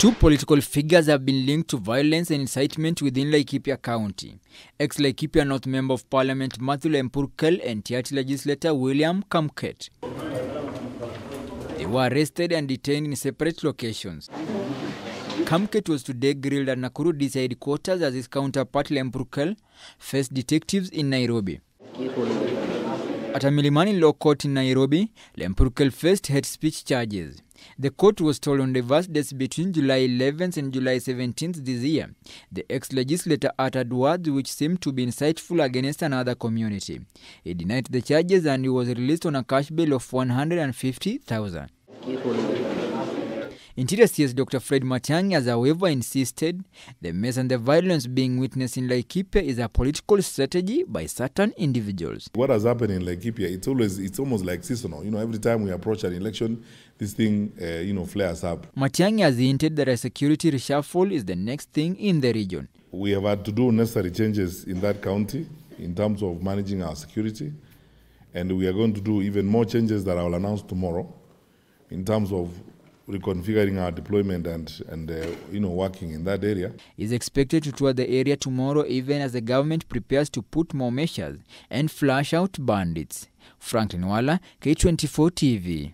Two political figures have been linked to violence and incitement within Laikipia County. Ex-Laikipia North Member of Parliament Matthew Lempurkel and Tiaty legislator William Kamket. They were arrested and detained in separate locations. Kamket was today grilled at Nakuru DC headquarters as his counterpart Lempurkel faced detectives in Nairobi. At a Milimani Law Court in Nairobi, Lempurkel faced hate speech charges. The court was told on diverse dates between July 11th and July 17th this year. The ex-legislator uttered words which seemed to be insightful against another community. He denied the charges and he was released on a cash bail of 150,000. Interior CS Dr. Fred Matiang'i has however insisted the mess and the violence being witnessed in Laikipia is a political strategy by certain individuals. What has happened in Laikipia, it's always, it's almost like seasonal. You know, every time we approach an election, this thing, uh, you know, flares up. Matiang'i has hinted that a security reshuffle is the next thing in the region. We have had to do necessary changes in that county in terms of managing our security. And we are going to do even more changes that I will announce tomorrow in terms of reconfiguring our deployment and, and uh, you know, working in that area. Is expected to tour the area tomorrow even as the government prepares to put more measures and flush out bandits. Franklin Wala, K24 TV.